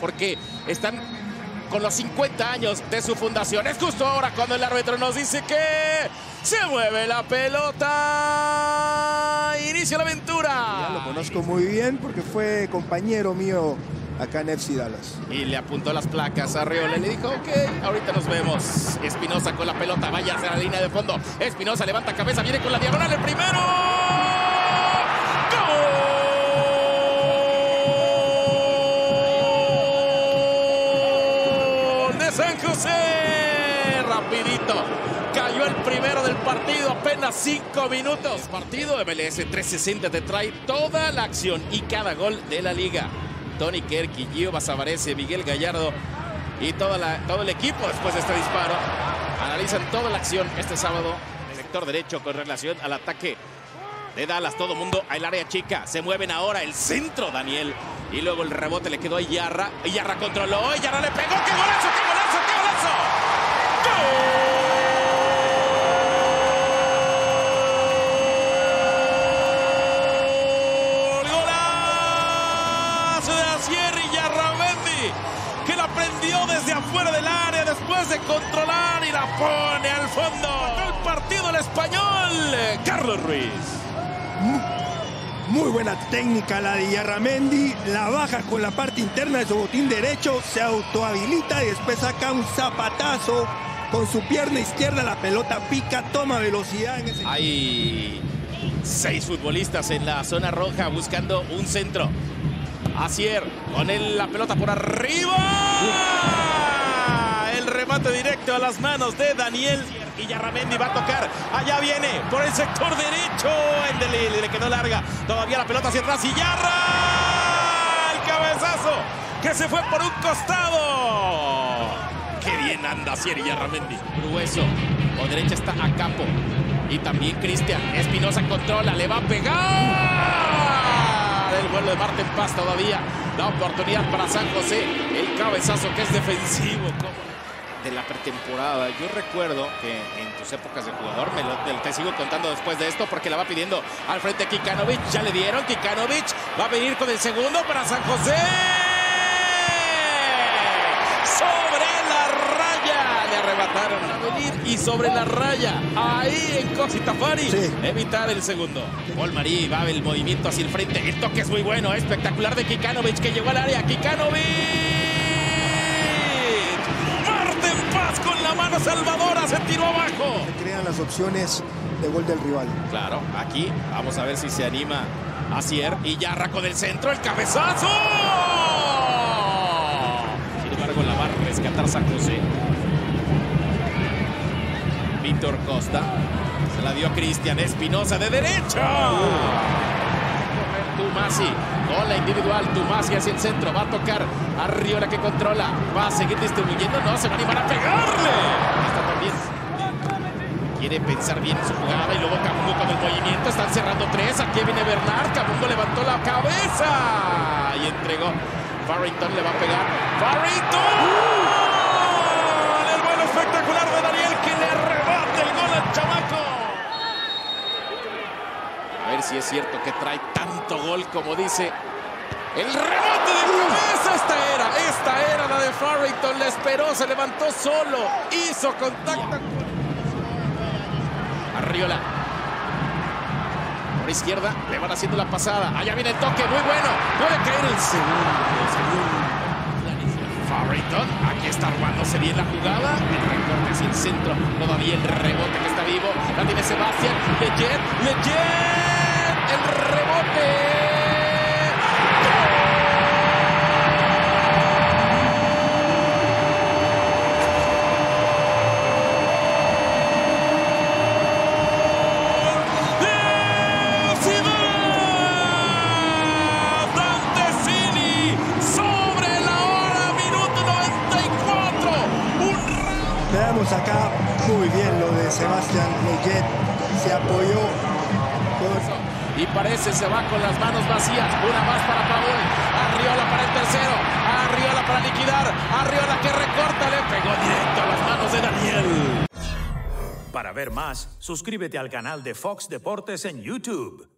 porque están con los 50 años de su fundación. Es justo ahora cuando el árbitro nos dice que se mueve la pelota. Inicia la aventura. Ya lo conozco muy bien porque fue compañero mío acá en FC Dallas. Y le apuntó las placas a Riola y le dijo, ok, ahorita nos vemos. Espinosa con la pelota, vaya hacia la línea de fondo. Espinosa levanta cabeza, viene con la diagonal el primero. Partido, apenas cinco minutos. Partido MLS 360 te trae toda la acción y cada gol de la liga. Tony Kerky, Gio Basavarese, Miguel Gallardo y toda la, todo el equipo después de este disparo. Analizan toda la acción este sábado. Sector derecho con relación al ataque de Dallas. Todo mundo al área chica. Se mueven ahora el centro, Daniel. Y luego el rebote le quedó a Yarra. Yarra controló. Yarra le pegó. ¡Qué golazo! ¡Qué golazo! ¡Qué golazo! ¡Gol! Que la prendió desde afuera del área después de controlar y la pone al fondo. El partido el español, Carlos Ruiz. Muy buena técnica la de Yarramendi, la baja con la parte interna de su botín derecho, se autohabilita y después saca un zapatazo con su pierna izquierda, la pelota pica, toma velocidad. En ese... Hay seis futbolistas en la zona roja buscando un centro. Asier con la pelota por arriba. El remate directo a las manos de Daniel. Y Yarramendi va a tocar. Allá viene por el sector derecho. El le quedó larga. Todavía la pelota hacia atrás. Yarra. El cabezazo que se fue por un costado. Qué bien anda Asier y Yarramendi. Grueso. Por derecha está a campo. Y también Cristian. Espinosa controla. Le va a pegar el vuelo de Marten Paz todavía. La oportunidad para San José. El cabezazo que es defensivo. De la pretemporada. Yo recuerdo que en tus épocas de jugador, te sigo contando después de esto porque la va pidiendo al frente Kikanovic. Ya le dieron. Kikanovic va a venir con el segundo para San José. Sobre arrebataron a venir y sobre la raya. Ahí en Cositafari. Sí. Evitar el segundo. Gol Marí va el movimiento hacia el frente. El toque es muy bueno. Espectacular de Kikanovic que llegó al área. Kikanovic. Marten Paz con la mano salvadora. Se tiró abajo. Se crean las opciones de gol del rival. Claro, aquí vamos a ver si se anima Asier y Yarra con el centro. El cabezazo. Sin embargo, la va a rescatar San José. Víctor Costa. Se la dio Cristian Espinosa de derecha. Tumasi. Bola individual. Tumasi hacia el centro. Va a tocar a Riola que controla. Va a seguir distribuyendo. No, se va a animar a pegarle. Está también. Quiere pensar bien su jugada y luego Cabungo con el movimiento. Están cerrando tres. Aquí viene Bernard. Cabungo levantó la cabeza y entregó. Farrington le va a pegar. ¡Farrington! Cierto que trae tanto gol como dice. El remate de cabeza. Esta era, esta era la de Farrington. Le esperó, se levantó solo. Hizo contacto. Arriola. Por izquierda le van haciendo la pasada. Allá viene el toque, muy bueno. Puede caer el segundo. segundo. Farrington, aquí está armándose bien la jugada. El recorte hacia el centro. Todavía el rebote que está vivo. La tiene Sebastián. Leggett, Leggett. Veamos acá muy bien lo de Sebastián Leggett. Se apoyó. Con... Y parece se va con las manos vacías. Una más para Paul. Arriola para el tercero. Arriola para liquidar. Arriola que recorta. Le pegó directo a las manos de Daniel. Para ver más, suscríbete al canal de Fox Deportes en YouTube.